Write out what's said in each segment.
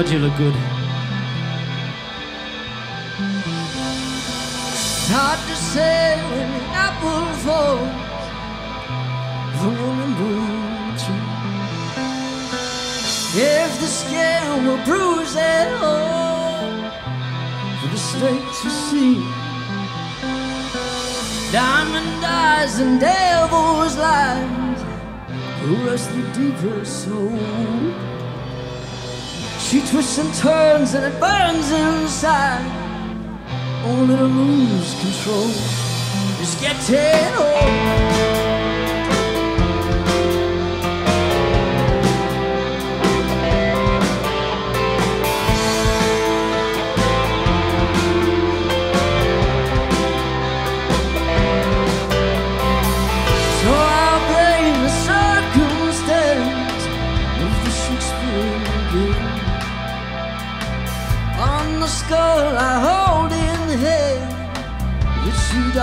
God, you look good. It's hard to say when the apple falls from the woman tree. If the skin will bruise at all for the stakes to see. Diamond eyes and devil's lies, who rest the deeper soul. She twists and turns and it burns inside. Only to lose control is getting old.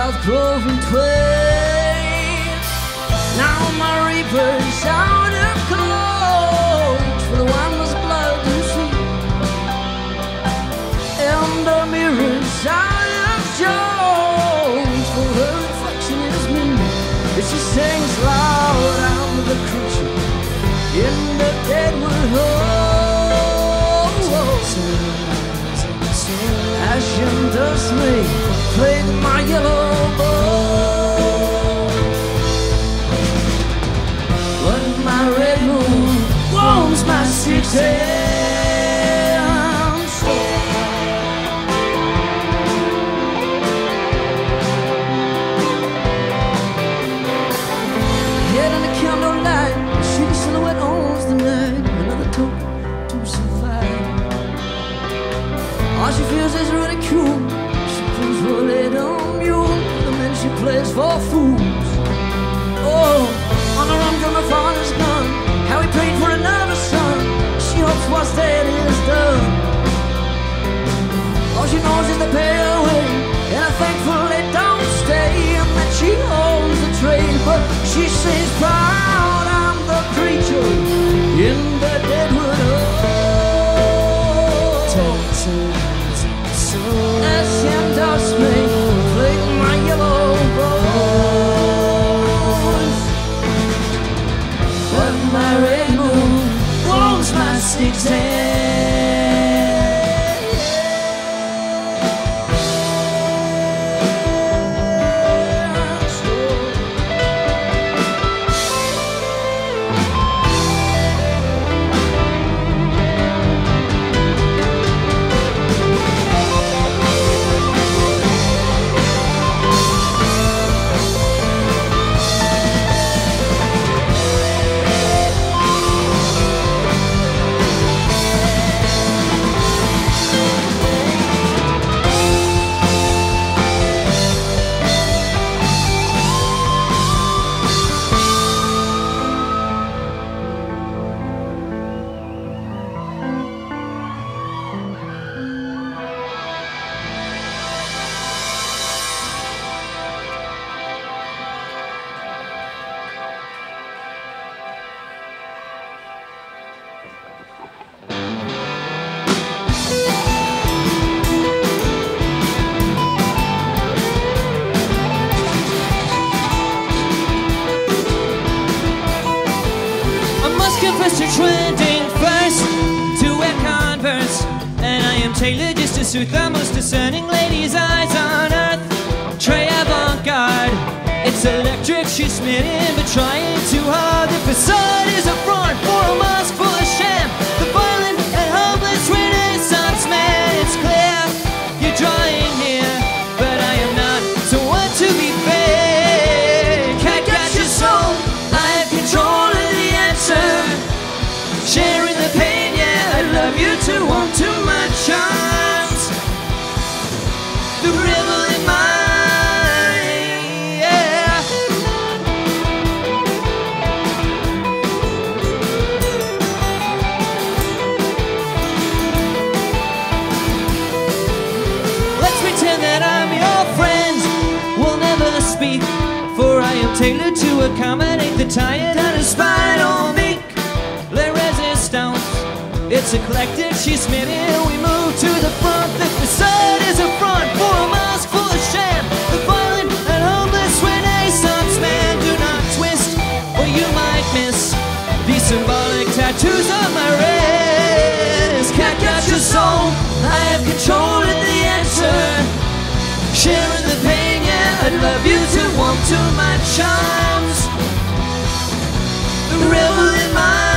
south clove twain. Now my reaper is out of cold, for the one was blood and sweet, and the mirror is out of Jones, for her reflection is me. And she sings loud, I'm the creature in the deadwood hole. Ashen dust me plague of my yellow bone. But my red moon warms my city. awful speak, for I am tailored to accommodate the tired and inspired spinal meek. La resistance, it's eclectic, she's minute. We move to the front, the facade is a front for a mask full of sham. The violent and homeless renaissance man, do not twist, or you might miss these symbolic tattoos on my wrist. Can't catch your soul, I have control of the answer. Sharing love you to warm to my charms. The rebel in mine,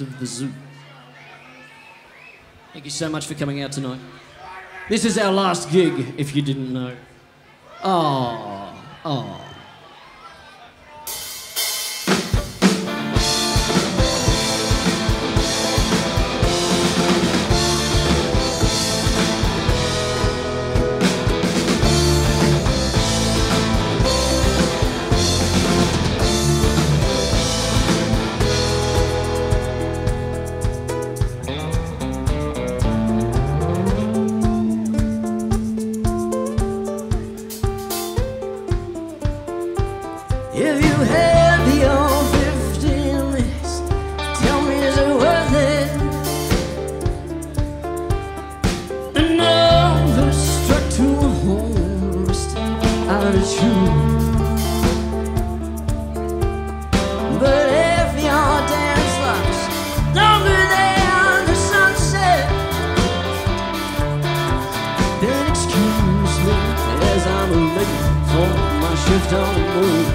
of the zoo. Thank you so much for coming out tonight. This is our last gig, if you didn't know. Oh, oh. If you had the old 15 minutes, tell me is it worth it? Another struck to a home, rest out of tune. But if your dance lasts longer than the sunset, then excuse me as I'm late for my shift on the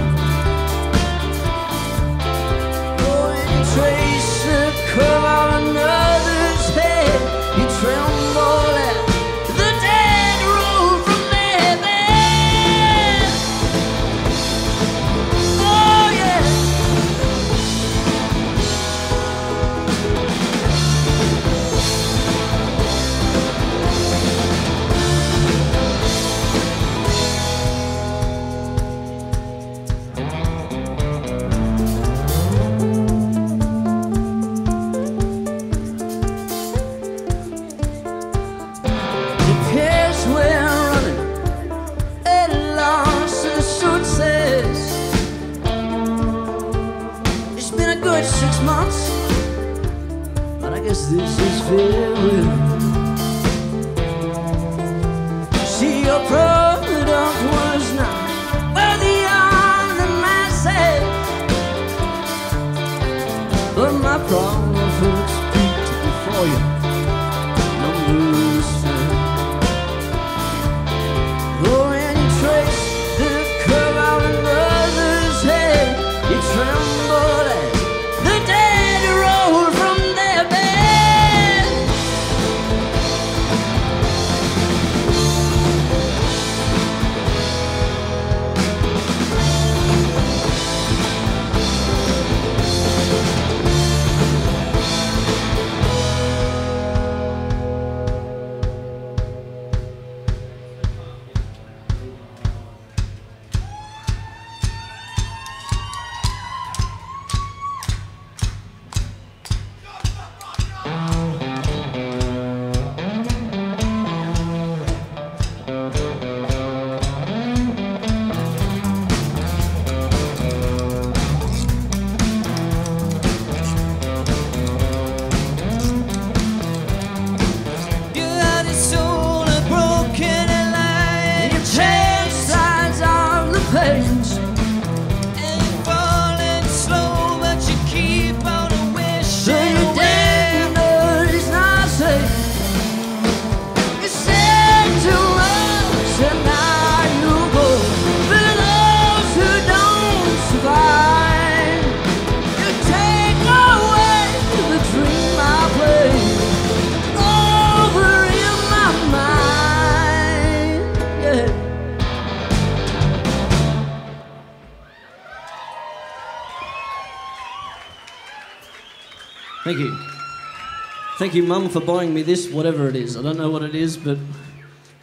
Thank you, Mum, for buying me this, whatever it is. I don't know what it is, but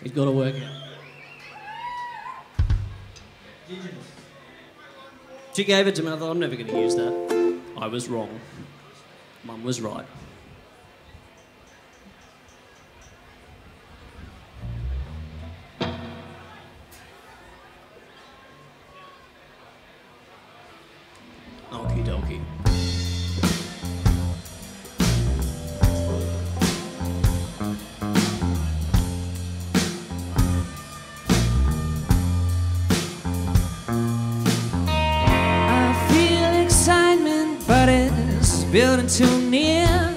it's got to work out. She gave it to me. I thought, I'm never going to use that. I was wrong. Mum was right. Building too near.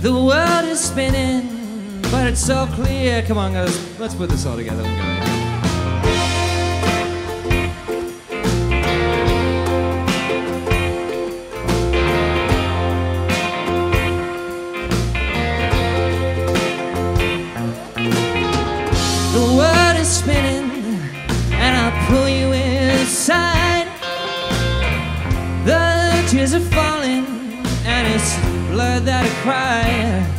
The world is spinning, but it's so clear. Come on, guys, let's put this all together. That I cry.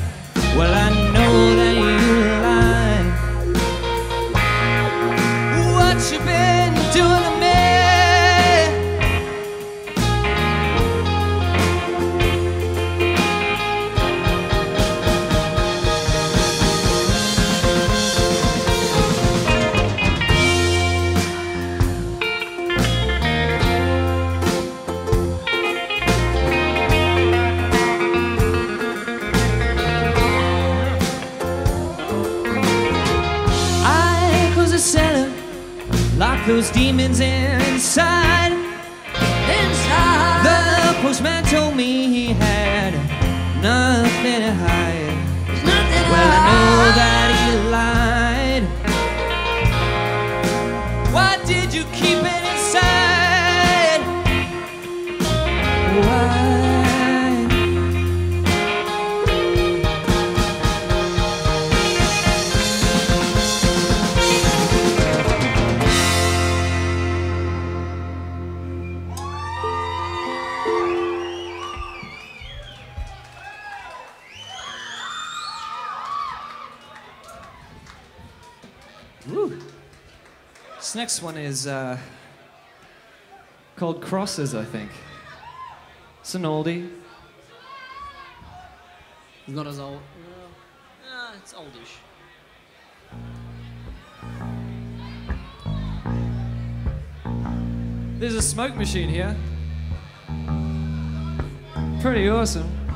Those demons inside. Inside. The postman told me he had nothing to hide. Next one is uh, called Crosses, I think. It's an oldie. It's not as old. No, it's oldish. There's a smoke machine here. Pretty awesome.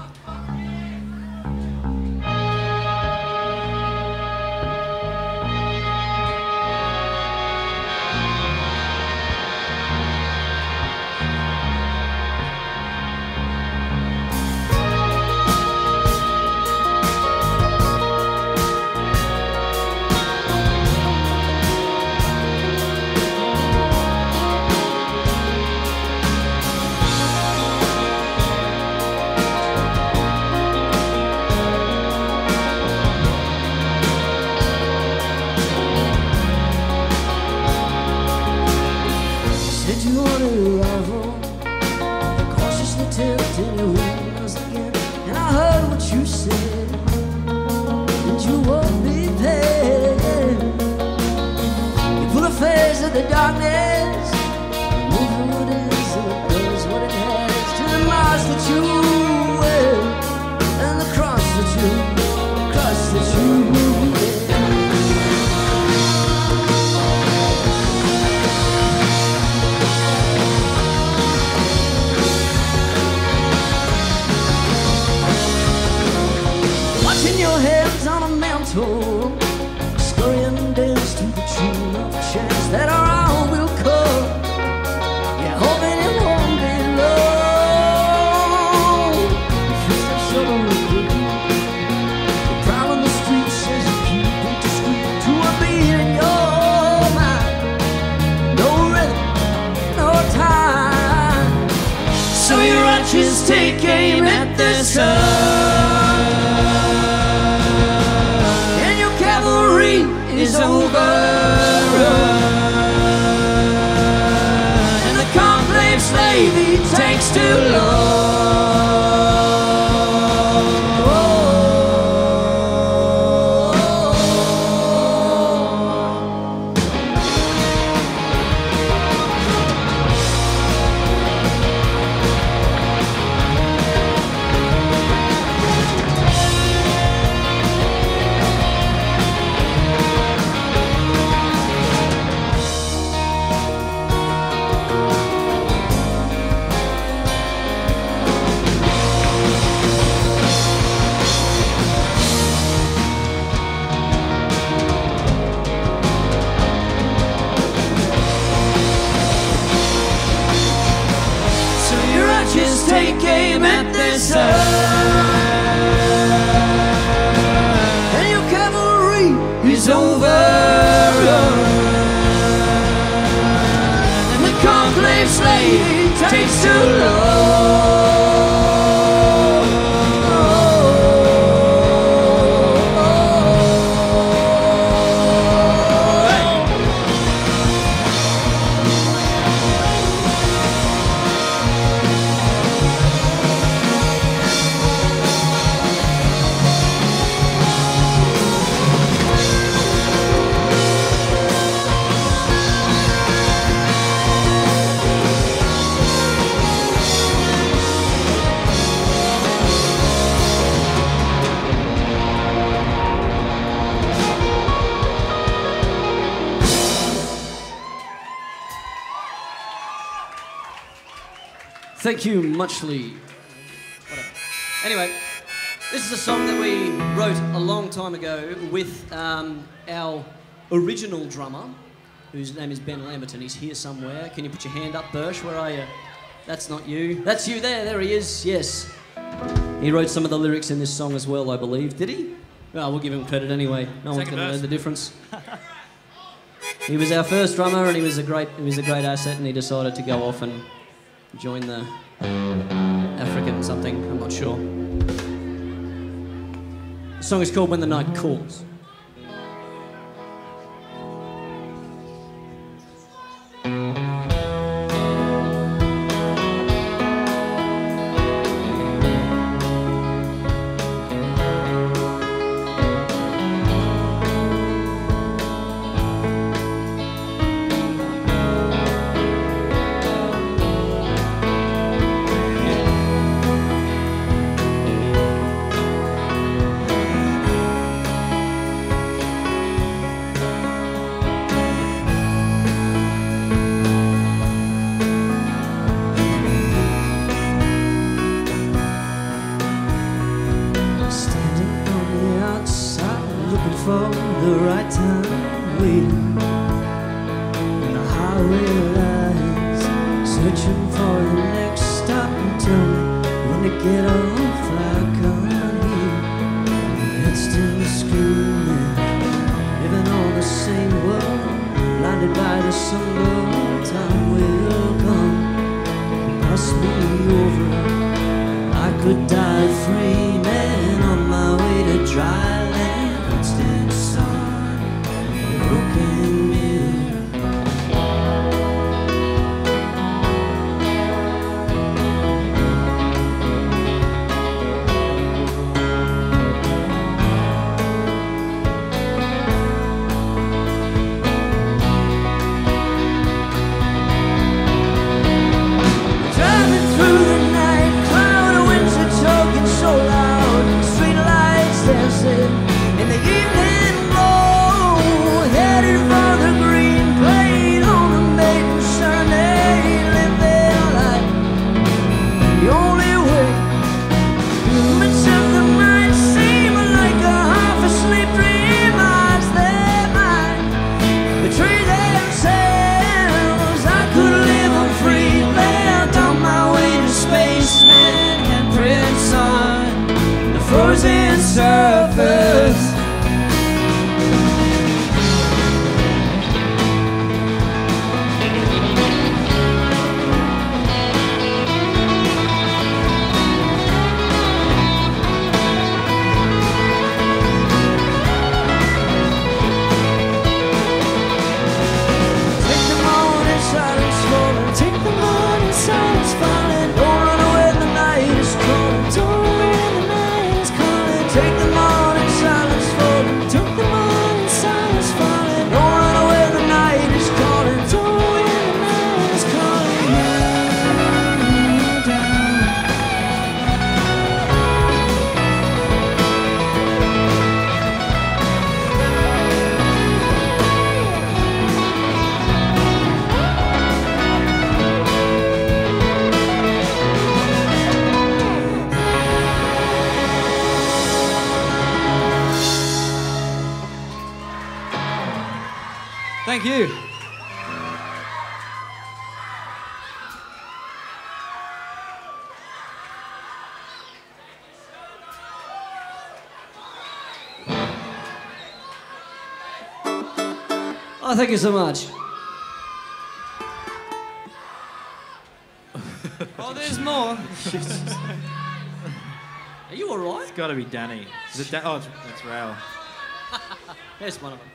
Takes too long. Thank you, muchly. Whatever. Anyway, this is a song that we wrote a long time ago with um, our original drummer, whose name is Ben Lamberton. He's here somewhere. Can you put your hand up, Birch? Where are you? That's not you. That's you there. There he is. Yes. He wrote some of the lyrics in this song as well, I believe. Did he? Well, we'll give him credit anyway. No one's Second going to know the difference. he was our first drummer, and he was a great, he was a great asset. And he decided to go off and join the African something. I'm not sure. The song is called "When the Night Calls." Thank you so much. oh, there's more. Are you alright? It's got to be Danny. Is it da- oh, it's, it's Raoul. there's one of them.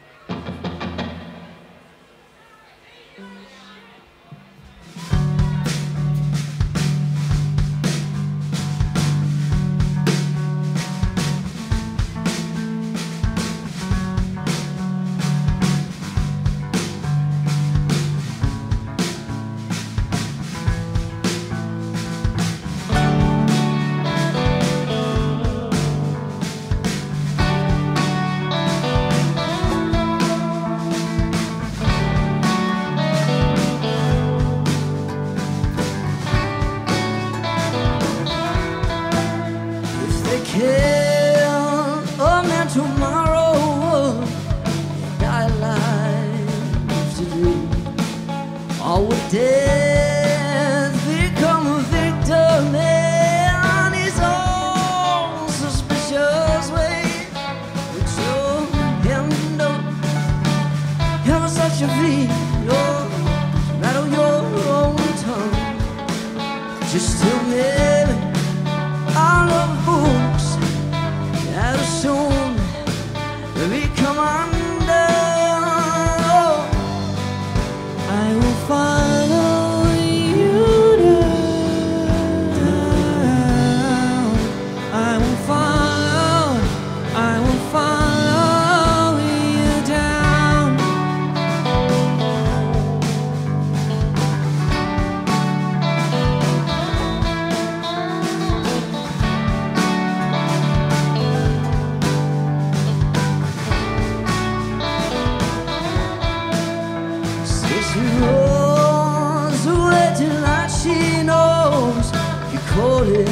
She she knows you're calling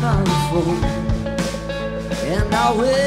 by the phone. And I will.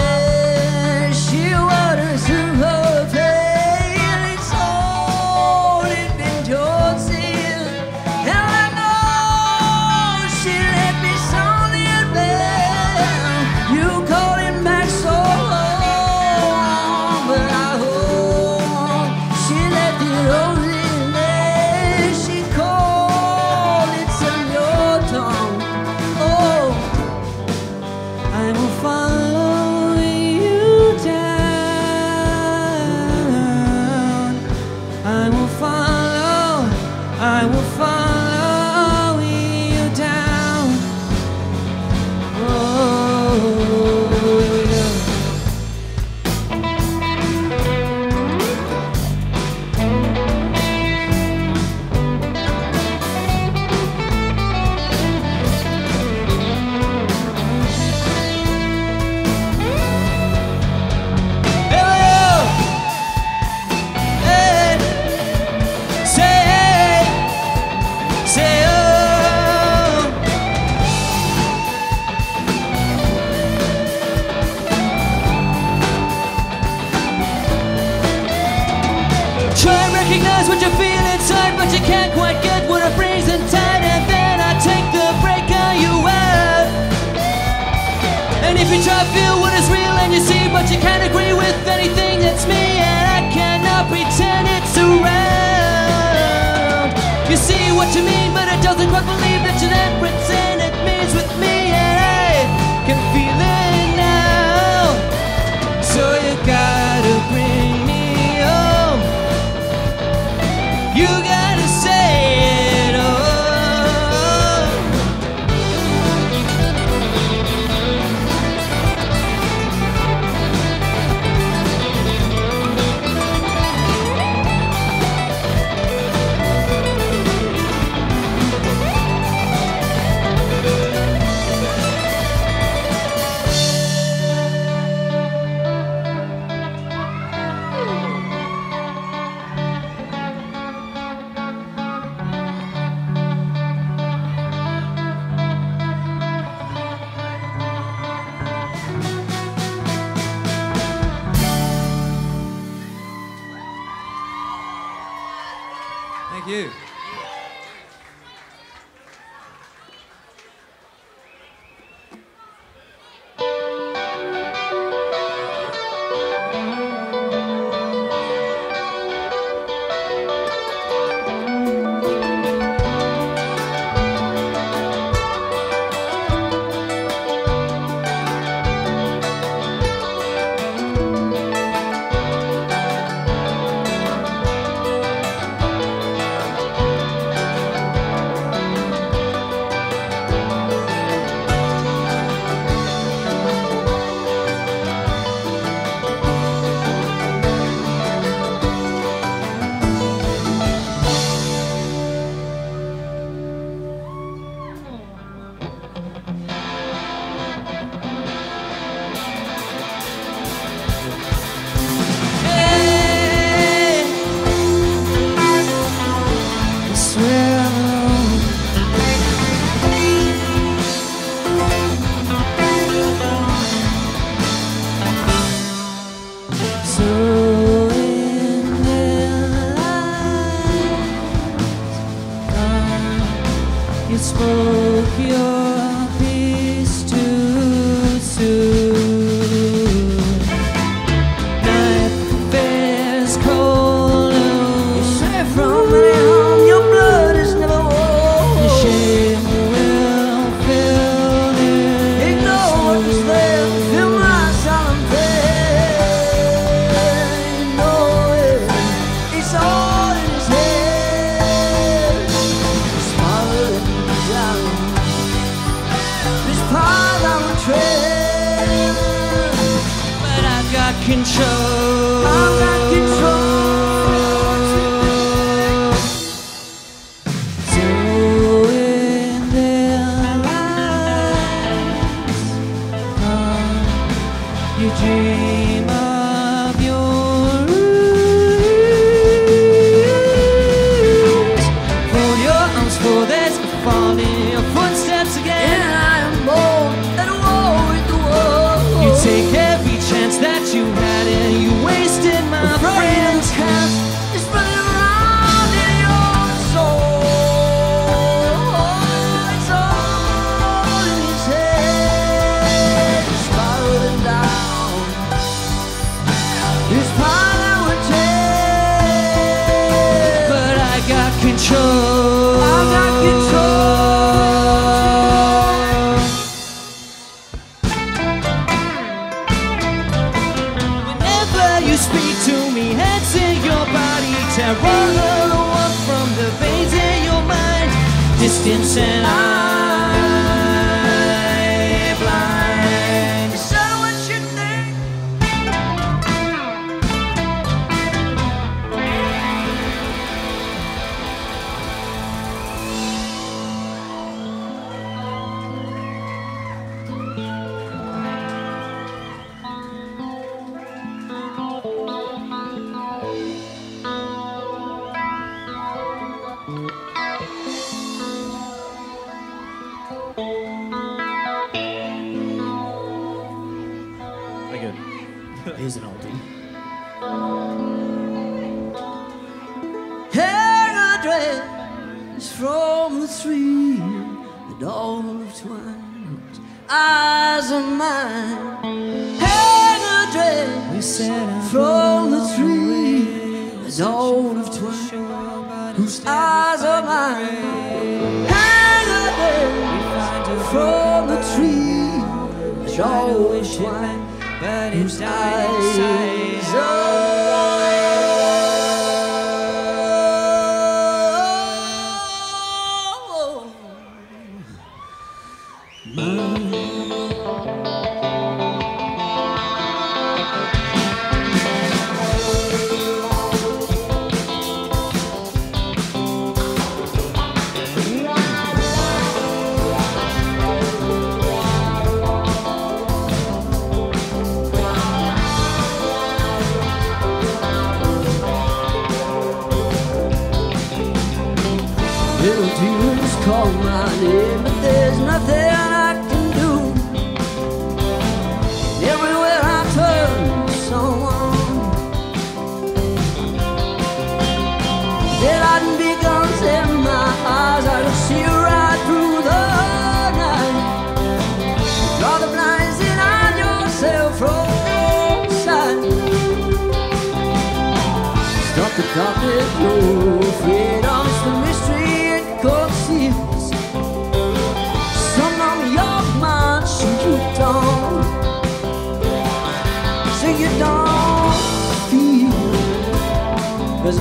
Thank you.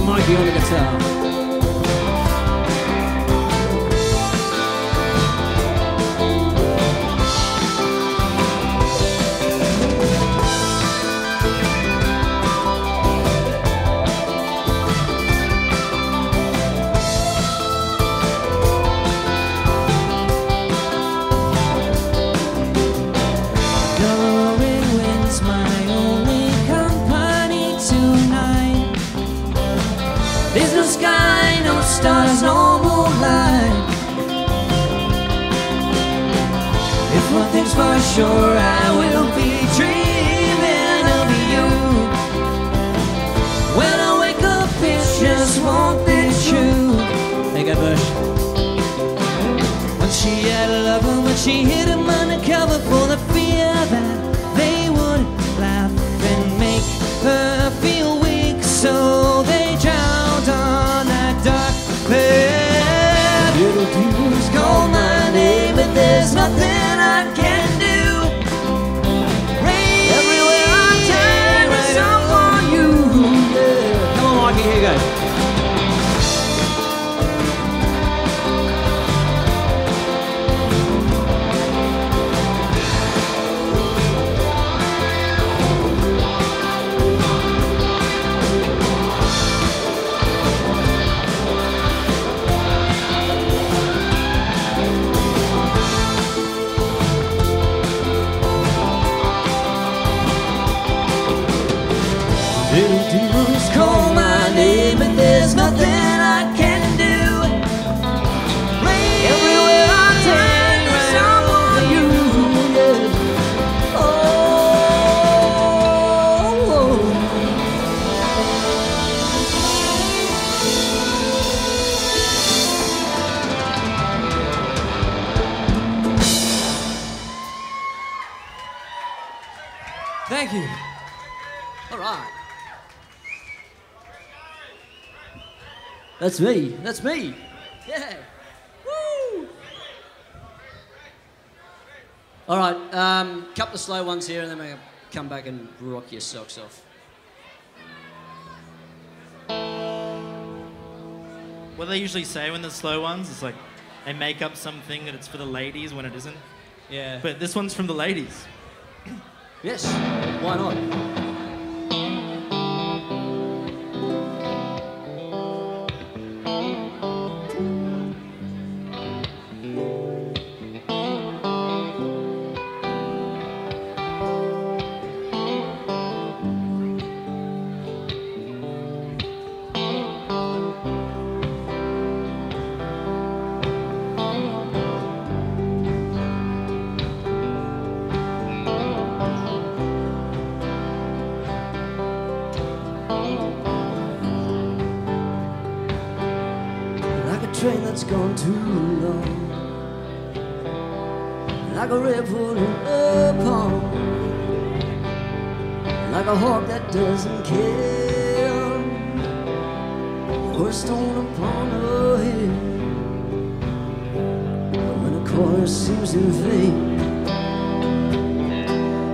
Mikey on the guitar. for sure I will be dreaming of you. When I wake up, it just won't be true. Hey, God, Bush. When she had a lover, when she hit him. That's me. That's me. Yeah. Woo! All right. Um, couple of slow ones here, and then we'll come back and rock your socks off. What they usually say when the slow ones is like they make up something that it's for the ladies when it isn't. Yeah. But this one's from the ladies. Yes. Why not?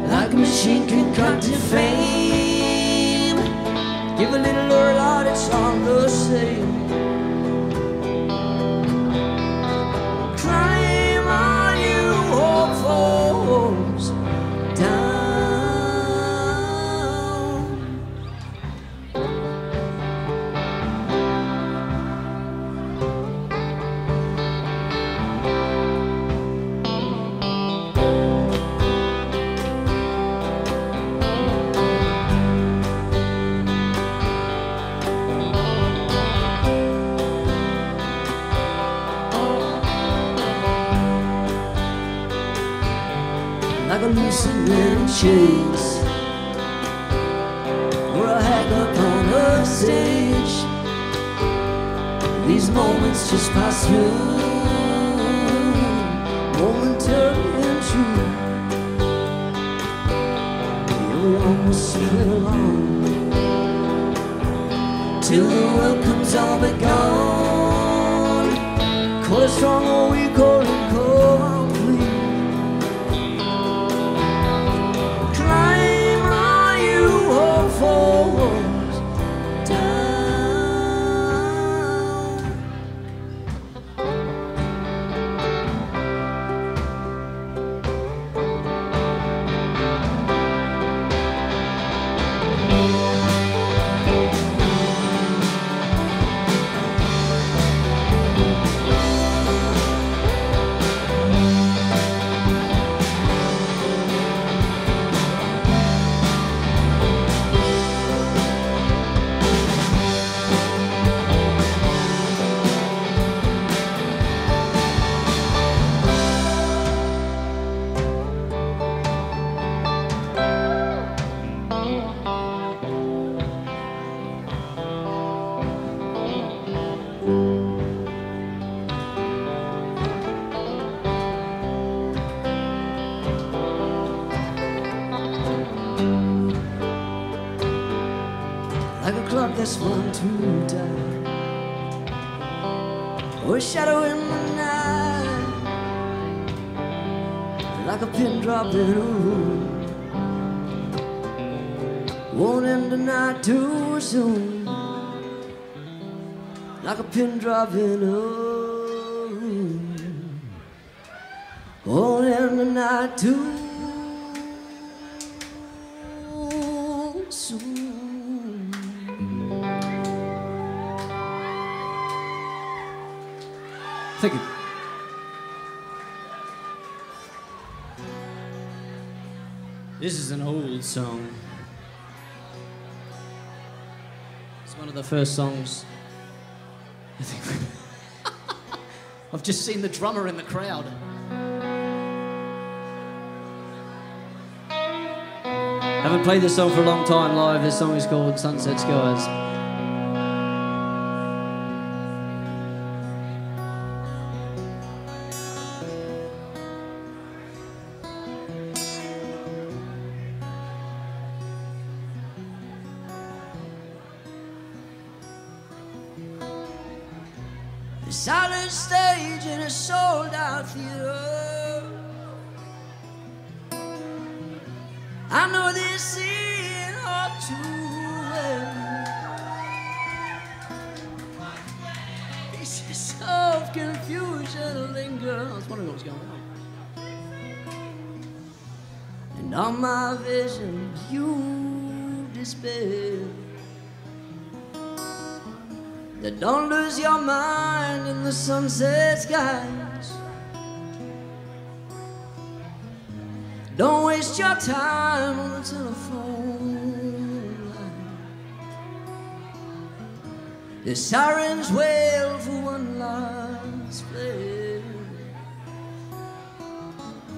Like a machine concocted fame, like like a pin drop in. The night too soon. Thank you. This is an old song. It's one of the first songs. I've just seen the drummer in the crowd. I haven't played this song for a long time live. This song is called Sunset Skies. The sirens wail for one last flare.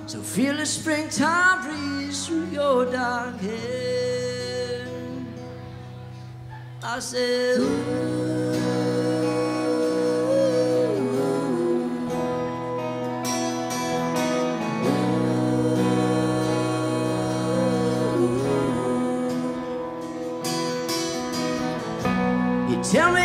So feel the springtime breeze through your dark hair. I said, Tell me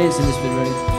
days in this bit.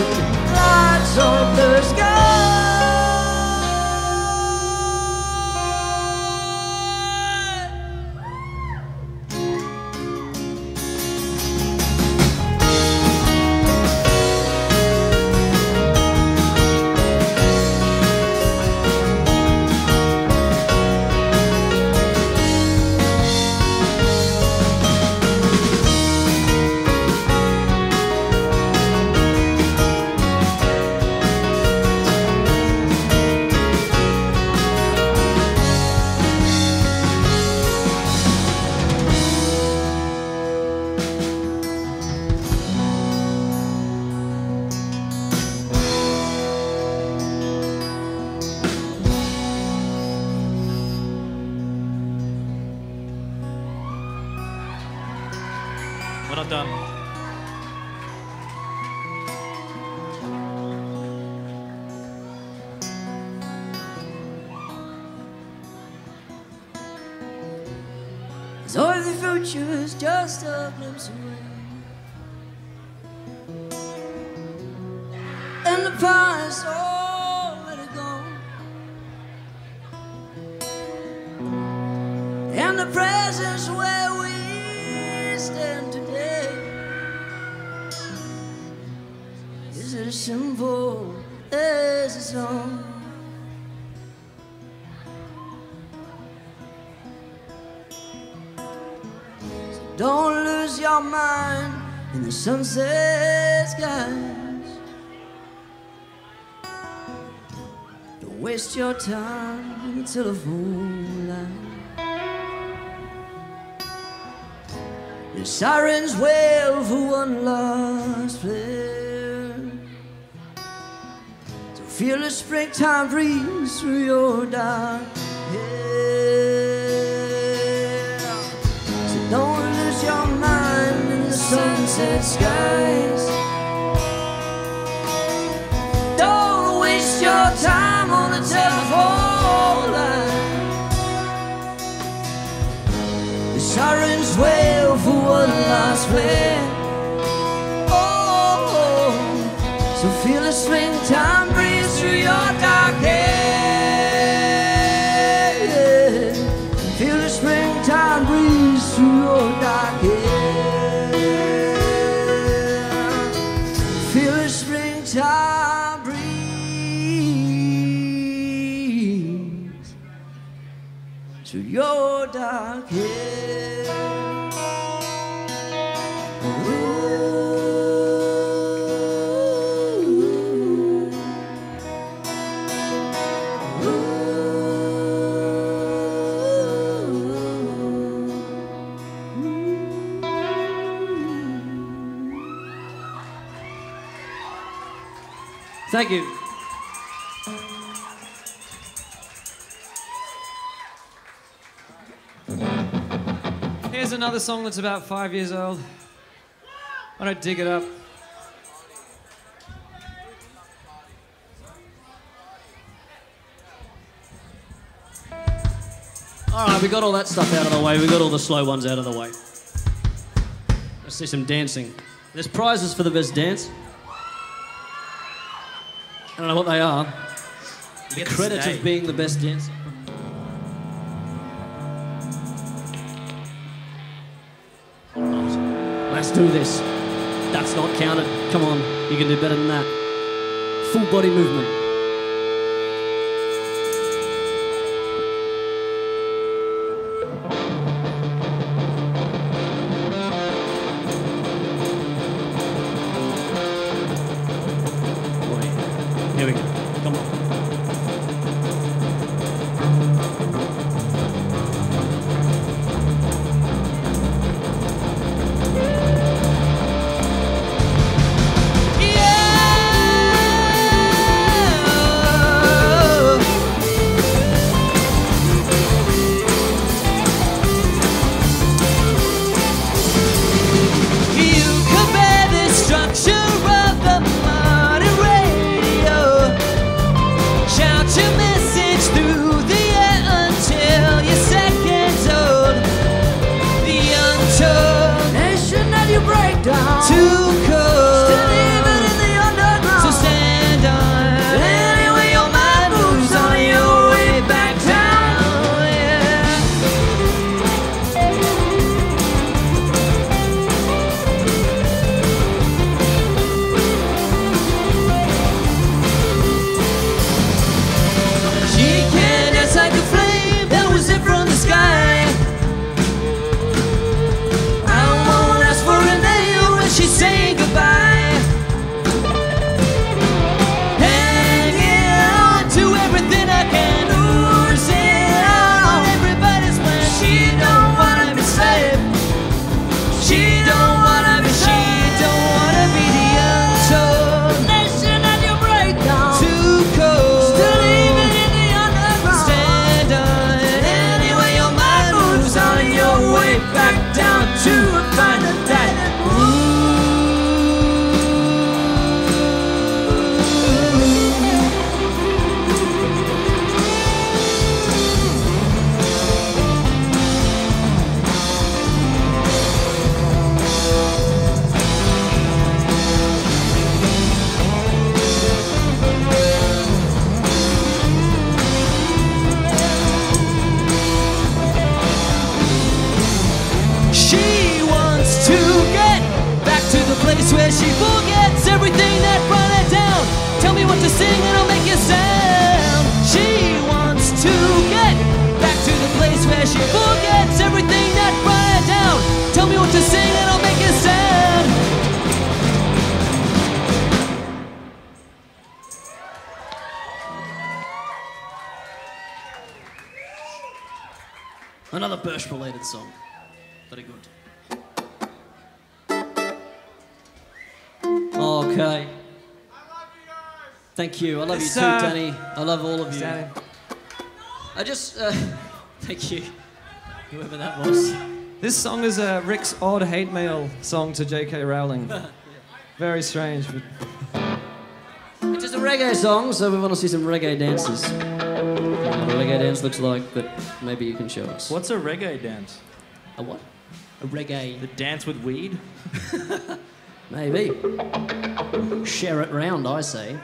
today. Sunset skies. Don't waste your time on the telephone line. The sirens wail for one last player. To feel the springtime breeze through your dark hair. So don't lose your sunset skies. Don't waste your time on the telephone line. The sirens wail for one last flare. Oh, so feel the springtime dark hair. Ooh. Thank you. Another song that's about five years old. I don't dig it up. All right, we got all that stuff out of the way. We got all the slow ones out of the way. Let's see some dancing. There's prizes for the best dance. I don't know what they are. The credit stay. of being the best dancer. Do this. That's not counted. Come on, you can do better than that. Full body movement. Related song. Very good. Okay. Thank you. I love It's, you too, uh, Danny. I love all of you. Danny. I just. Uh, thank you. Whoever that was. This song is uh, Rick's odd hate mail song to J.K. Rowling. Very strange, but It's just a reggae song, so we want to see some reggae dances. What a reggae dance looks like, but maybe you can show us. What's a reggae dance? A what? A reggae. The dance with weed? Maybe. Share it round, I say.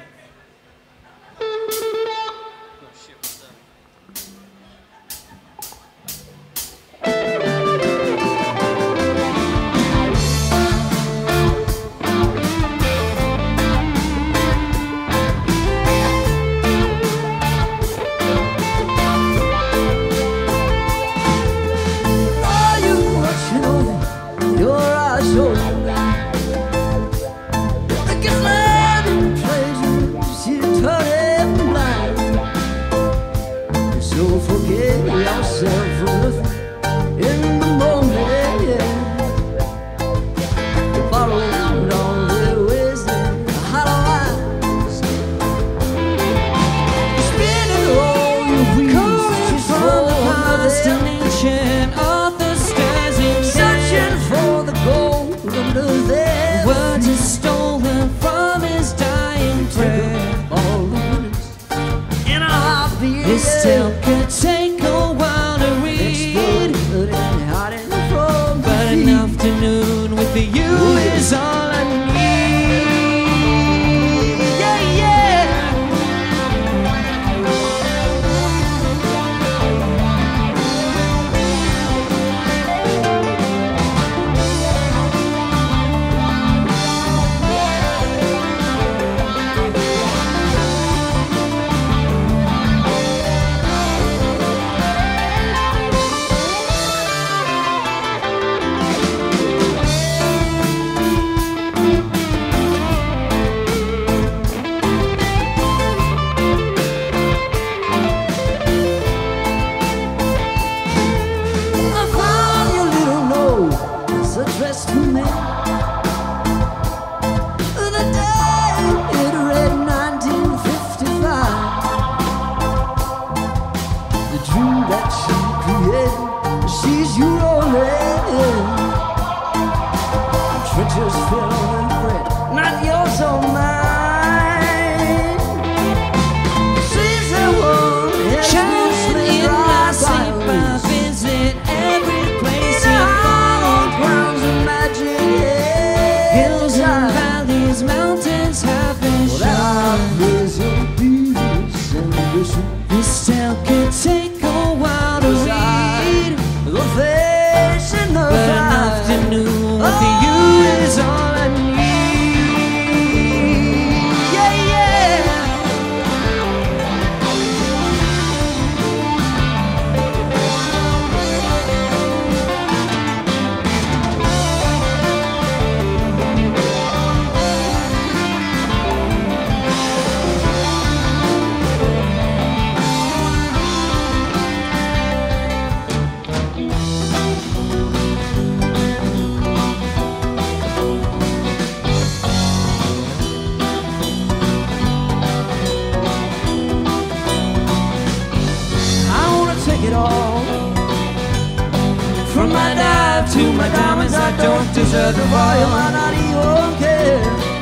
Dive to my diamonds, I don't deserve the I volume. might not even care.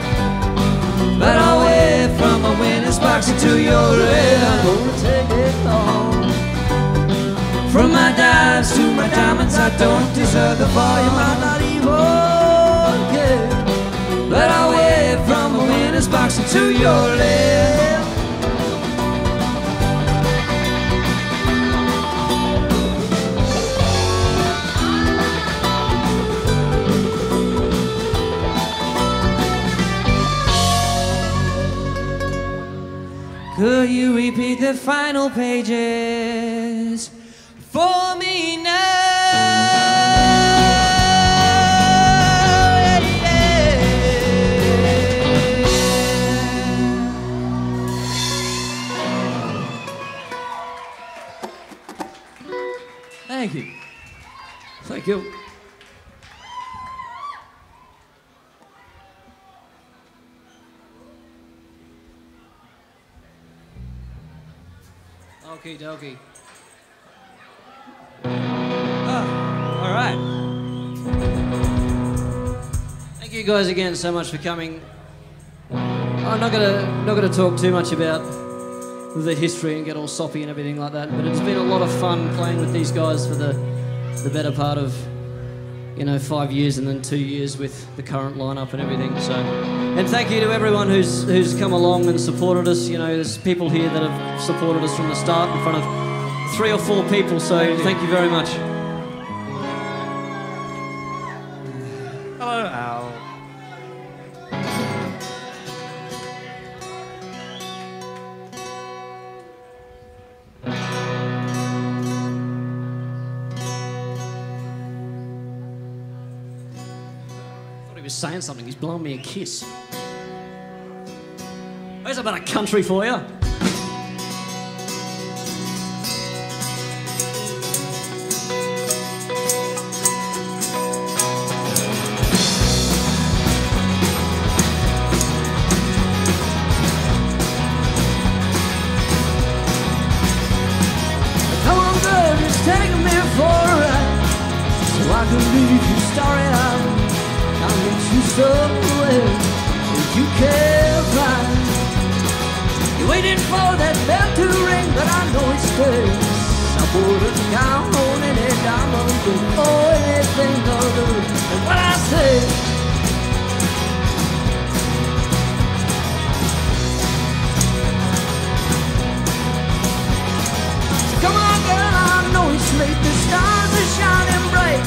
But I'll wave from a winner's box into your I'm gonna take it all. From my dives to my diamonds, I don't deserve the volume. I might not even care. But I'll wave from a winner's box into your red. Could you repeat the final pages. For me Okie dokie. Ah, all right. Thank you guys again so much for coming. I'm not gonna not gonna talk too much about the history and get all soppy and everything like that, but it's been a lot of fun playing with these guys for the the better part of you know five years and then two years with the current lineup and everything. So, and thank you to everyone who's who's come along and supported us. You know, there's people here that have supported us from the start in front of three or four people. So thank you very much. Hello, Al. Saying something. He's blowing me a kiss. There's a bit of country for you. Waiting for that bell to ring But I know it's good I wouldn't count on any diamond Or anything other oh, than what I say Come on, girl, I know it's late. The stars are shining bright.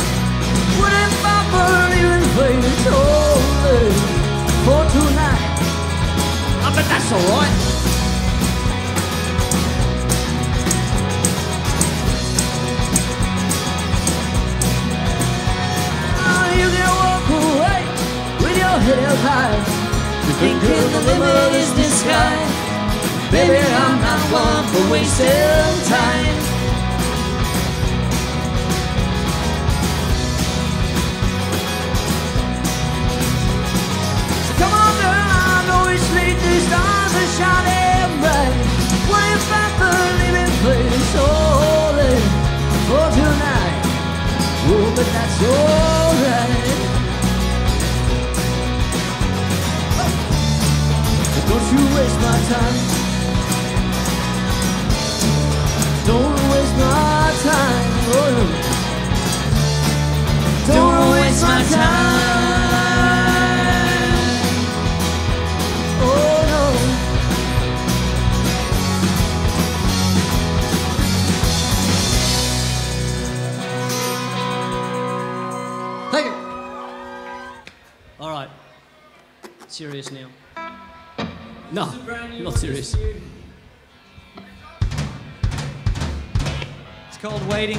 What if I believe in fate? It's only oh, for tonight. I bet that's alright. Held high. Thinking the limit is the sky. Baby, I'm not one for wasting time. So come on, girl, I know it's late, the stars are shining bright. What if I believe in fate? It's only for tonight. Oh, but that's alright. Don't you waste my time. Don't waste my time. Oh. Don't waste my time. Oh no. Thank you. All right. Serious now. No, not serious. It's called Waiting.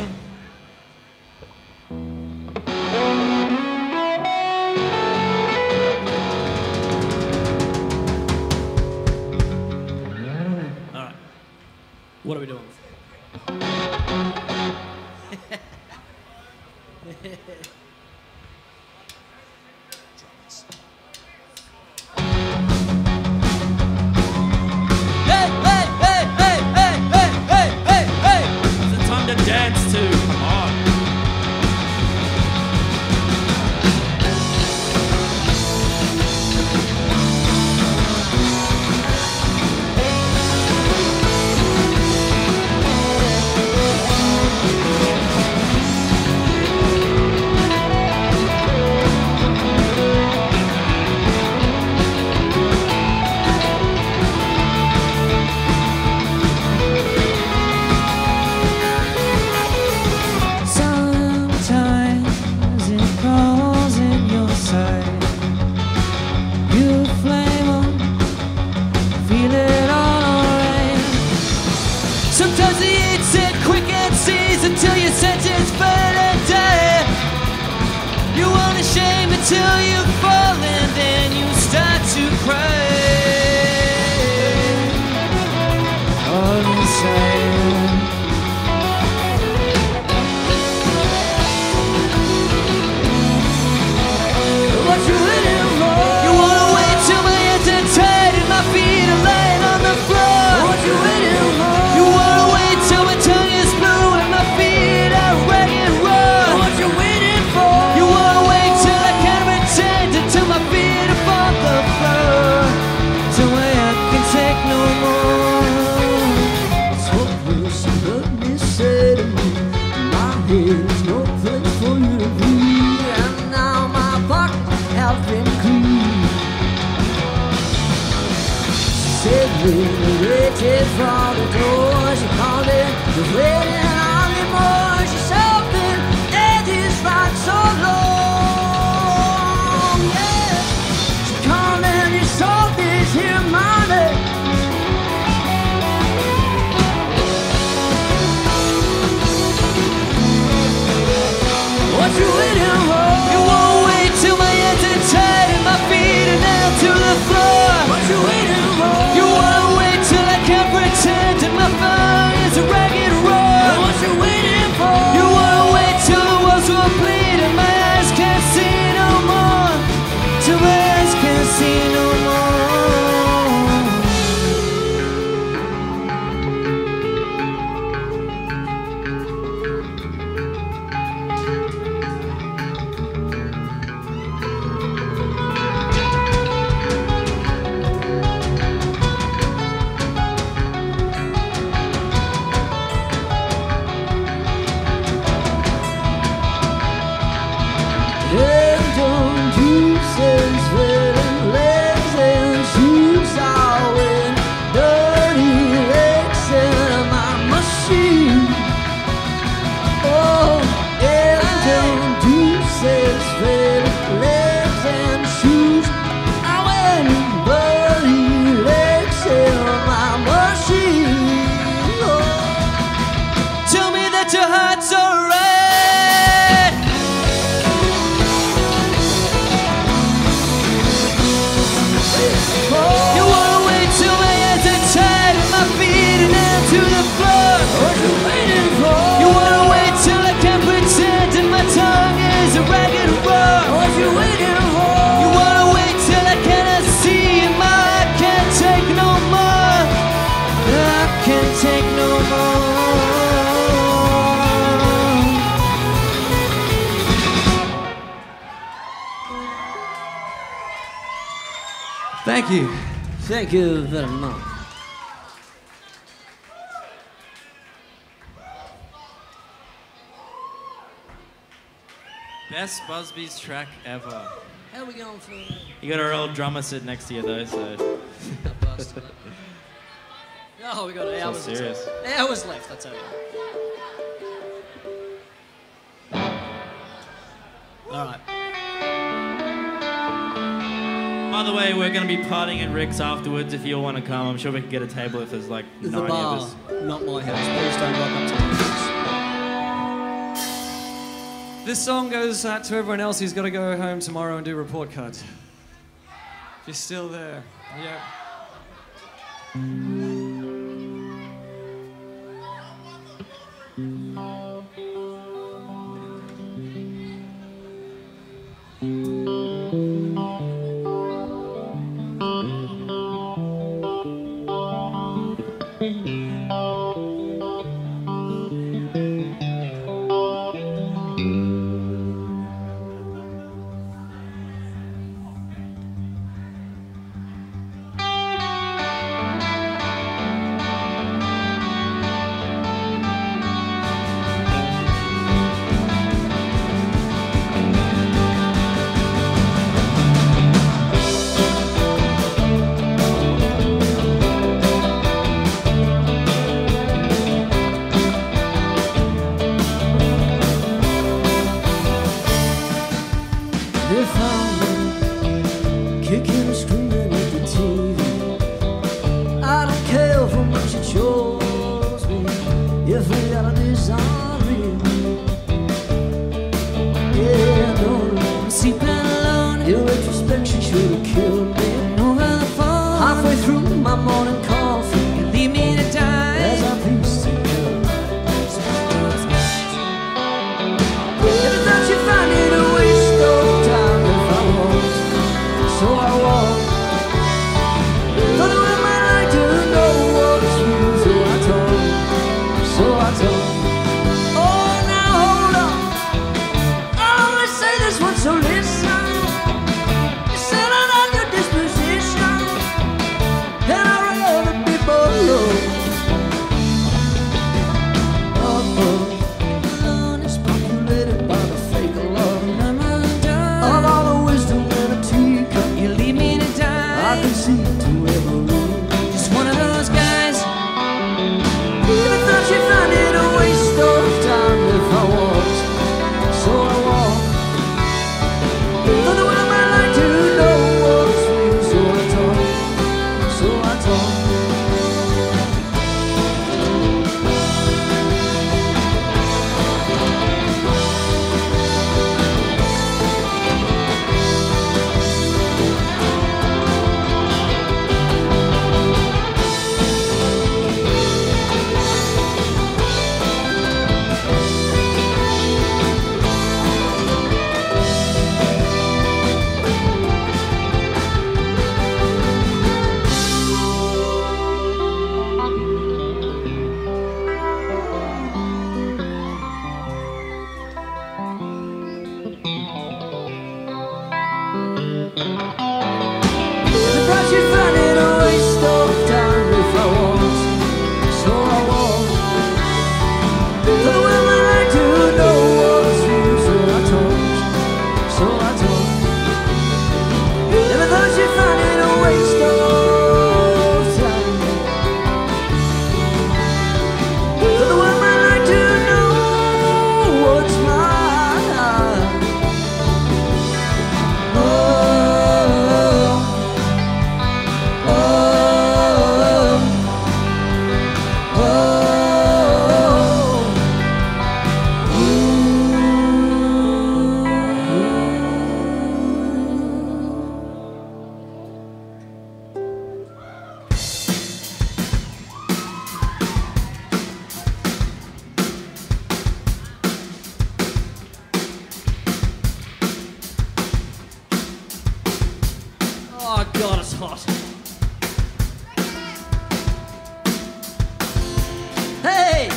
All right. What are we doing? Thank you. Thank you very much. Best Buzzbees track ever. How we going for that? You got our old drummer sitting next to you though, so. oh, we got so hours serious. left. Hours left, that's all right. All right by the way, we're going to be partying at Rick's afterwards if you all want to come. I'm sure we can get a table if there's like there's 90 bar, of us. Not my house. Please don't up to. This song goes out to everyone else who's got to go home tomorrow and do report cards. If you're still there. Yeah. slot. Hey!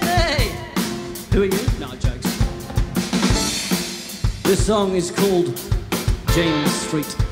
Hey! Who are you? No, jokes. This song is called James Street.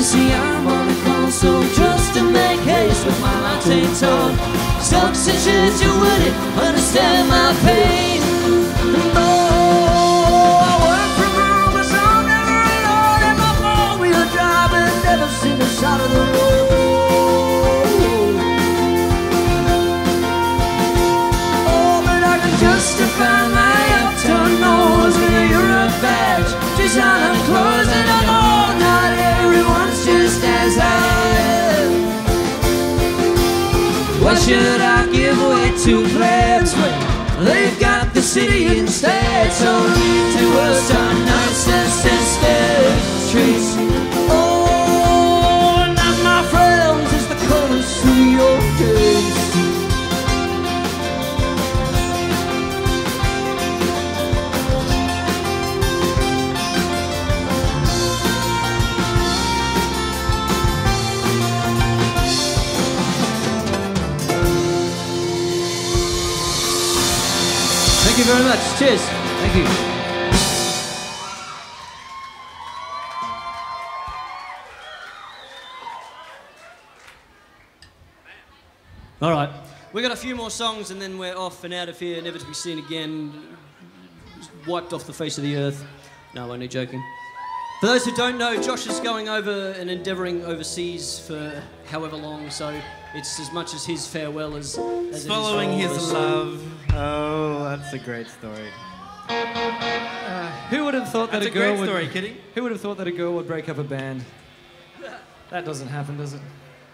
You see, I'm on the console just to make haste with my latte tone. Shit, you wouldn't understand my pain. Should I give way to plebs when they've got the city instead? So leave to us our narcissistic streets. Oh, very much. Cheers. Thank you. All right. We've got a few more songs and then we're off and out of here, never to be seen again. Wiped off the face of the earth. No, only joking. For those who don't know, Josh is going over and endeavouring overseas for however long, so it's as much as his farewell as, as it is for Following his love. Oh, that's a great story. Who would have thought that That's a a girl great would? story, Kitty. Who would have thought that a girl would break up a band? That doesn't happen, does it?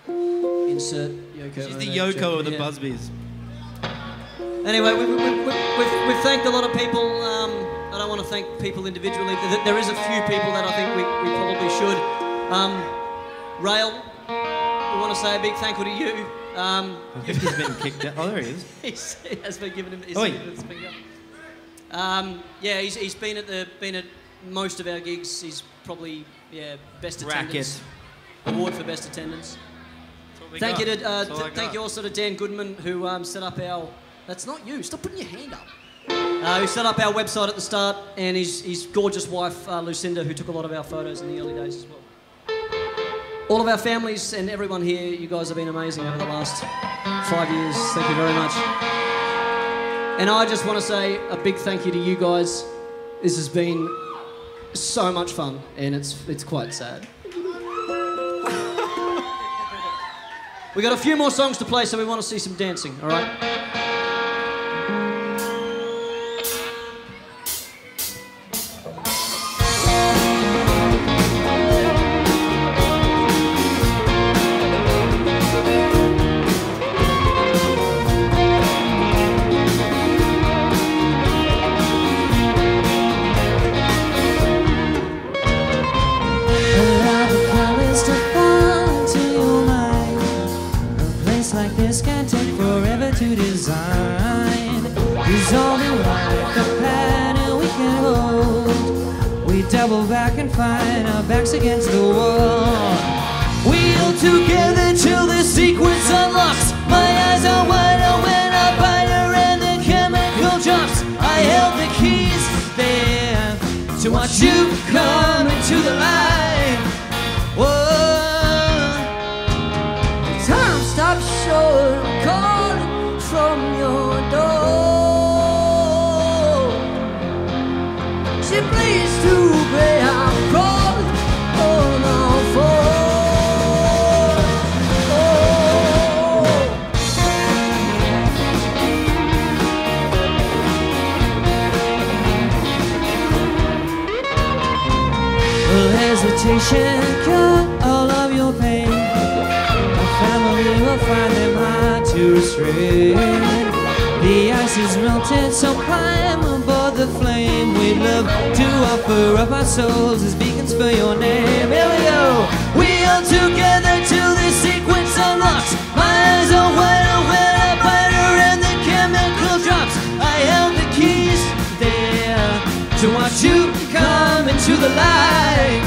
Insert Yoko. She's the Ono Yoko joke, of the yeah. Buzzbees. Anyway, we, we, we, we, we've, we've thanked a lot of people. Um, I don't want to thank people individually. Th- There is a few people that I think we, we probably should. Um, Rail, we want to say a big thank you to you. Um, I think he's been kicked out. Oh, there he is. he's, he has been given him his Oi. his finger. Um, yeah, he's, he's been at the been at most of our gigs. He's probably yeah best attendance Racket. award for best attendance. That's what we Thank got. you to uh, th- thank you also to Dan Goodman who um, set up our. That's not you. Stop putting your hand up. Uh, who set up our website at the start, and his, his gorgeous wife uh, Lucinda, who took a lot of our photos in the early days as well. All of our families and everyone here, you guys have been amazing over the last five years. Thank you very much. And I just want to say a big thank you to you guys. This has been so much fun, and it's it's quite sad. we got a few more songs to play, so we want to see some dancing. All right. So climb aboard the flame. We'd love to offer up our souls as beacons for your name. Here we go. We are together till this sequence unlocks. My eyes are wide open, I bite her and the chemical drops. I held the keys there to watch you come into the light.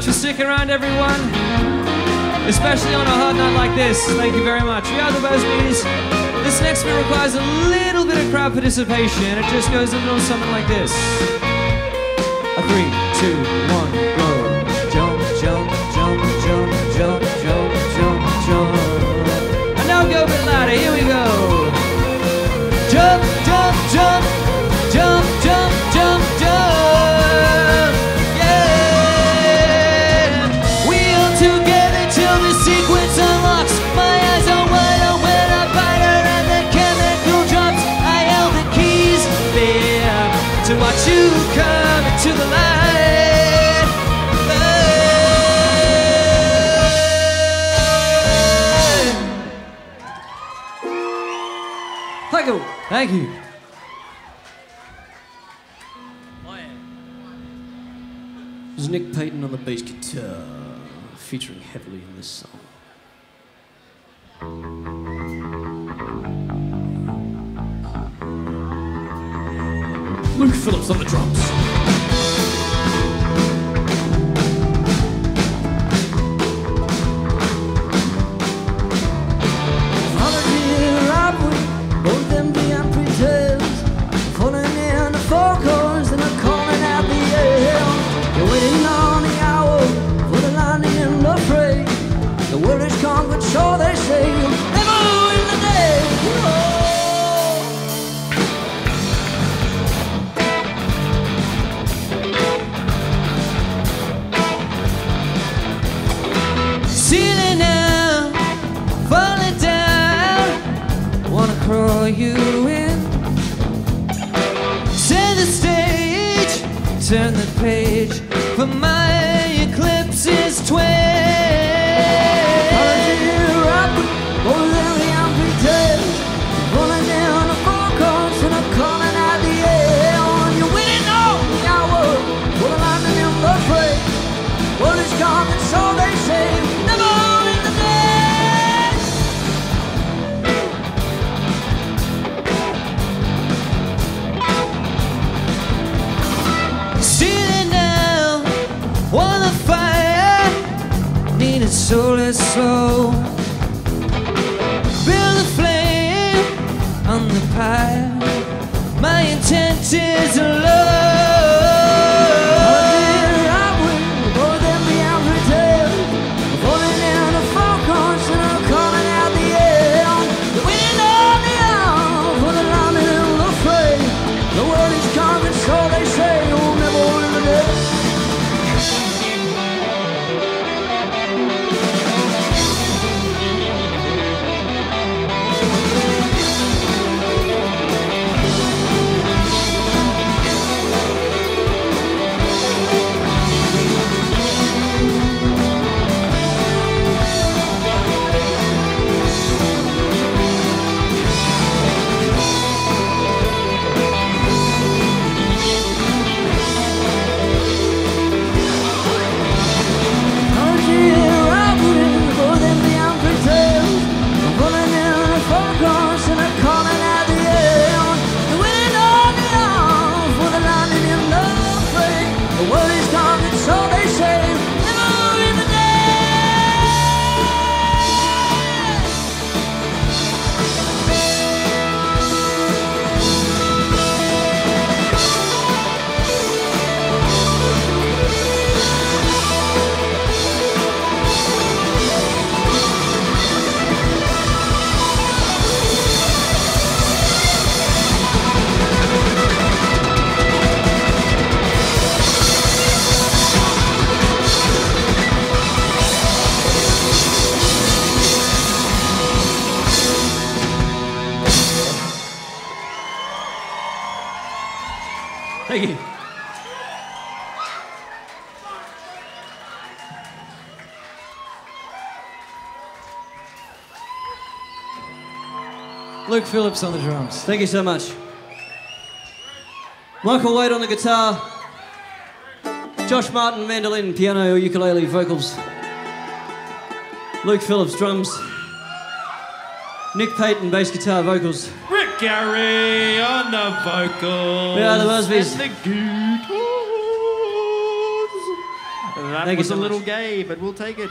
Much for sticking around, everyone. Especially on a hot night like this. Thank you very much. We are the Buzzbees. This next bit requires a little bit of crowd participation. It just goes a little something like this. A three, two, one, Thank you. This is Nick Paton on the bass guitar, featuring heavily in this song. Luke Phillips on the drums. Fire, need a so let's slow. Build a flame on the pyre. My intent is love. Luke Phillips on the drums. Thank you so much. Michael Waite on the guitar. Josh Martin, mandolin, piano, ukulele, vocals. Luke Phillips, drums. Nick Paton, bass guitar, vocals. Rick Garry on the vocals. Yeah, the Buzzbees. And the guitars. That Thank you was so a little much. gay, but we'll take it.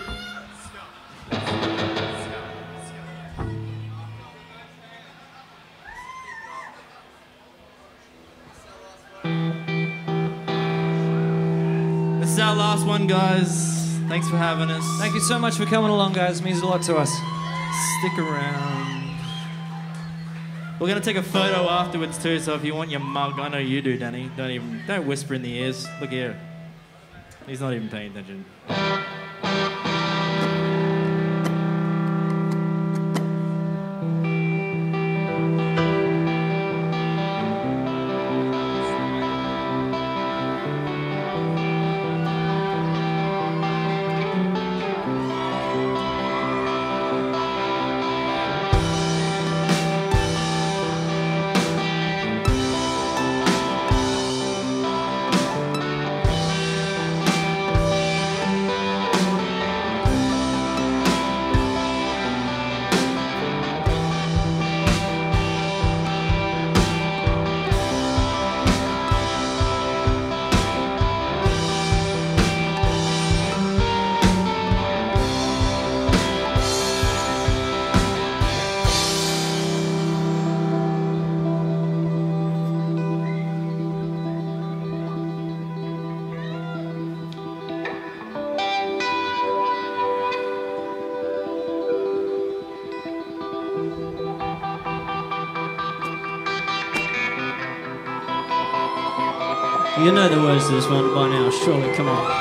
Is our last one, guys. Thanks for having us. Thank you so much for coming along, guys. It means a lot to us. Stick around. We're gonna take a photo afterwards too, so if you want your mug, I know you do, Danny. Don't even don't whisper in the ears. Look here. He's not even paying attention. This one by now, surely, come on.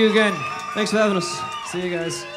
You again. Thanks for having us. See you guys.